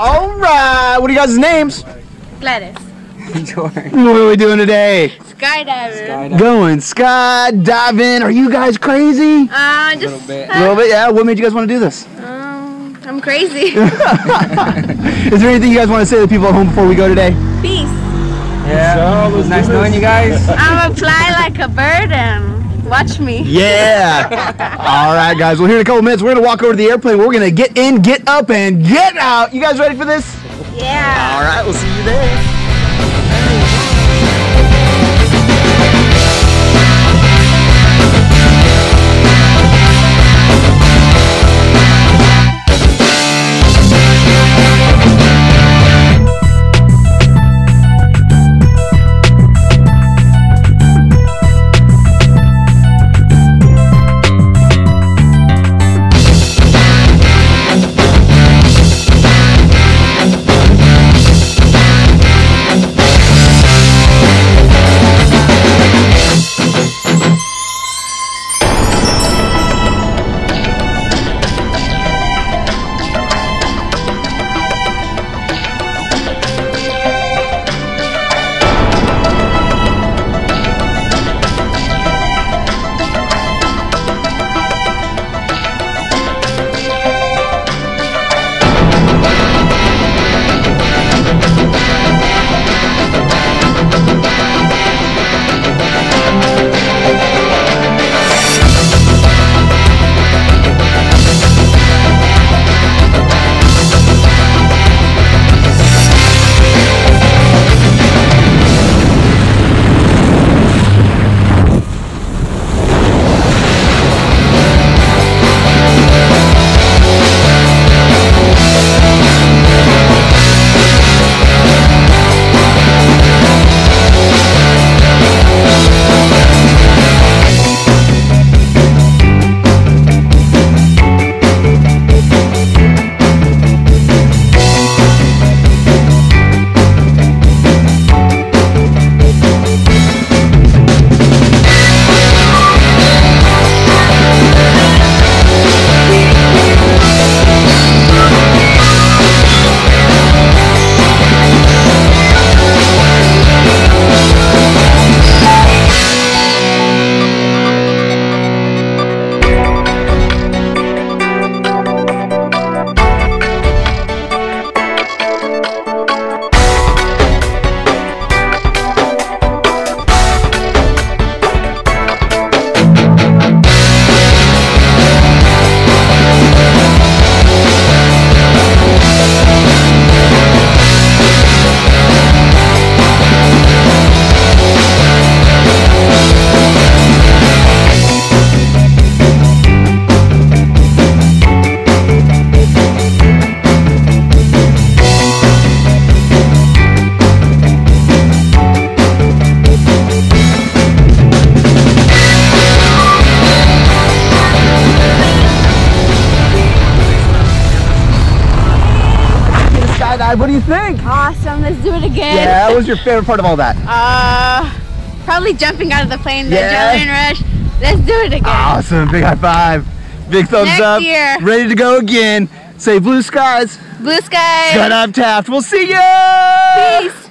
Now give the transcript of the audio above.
All right. What are you guys' names? Gladis. George. What are we doing today? Skydiving. Going skydiving. Are you guys crazy? Uh, just A little bit, yeah. What made you guys want to do this? um, I'm crazy. Is there anything you guys want to say to the people at home before we go today? Peace. Yeah. so, it was nice knowing you guys. I'm gonna fly like a bird and watch me. Yeah. All right, guys. Well, here in a couple minutes, we're gonna walk over to the airplane. We're gonna get in, get up, and get out. You guys ready for this? Yeah. What do you think? Awesome. Let's do it again. Yeah. What was your favorite part of all that? Uh, probably jumping out of the plane. The Yeah. adrenaline rush. Let's do it again. Awesome. Big high five. Big thumbs Next up. year. Ready to go again. Say blue skies. Blue skies. Skydive Taft. We'll see you. Peace.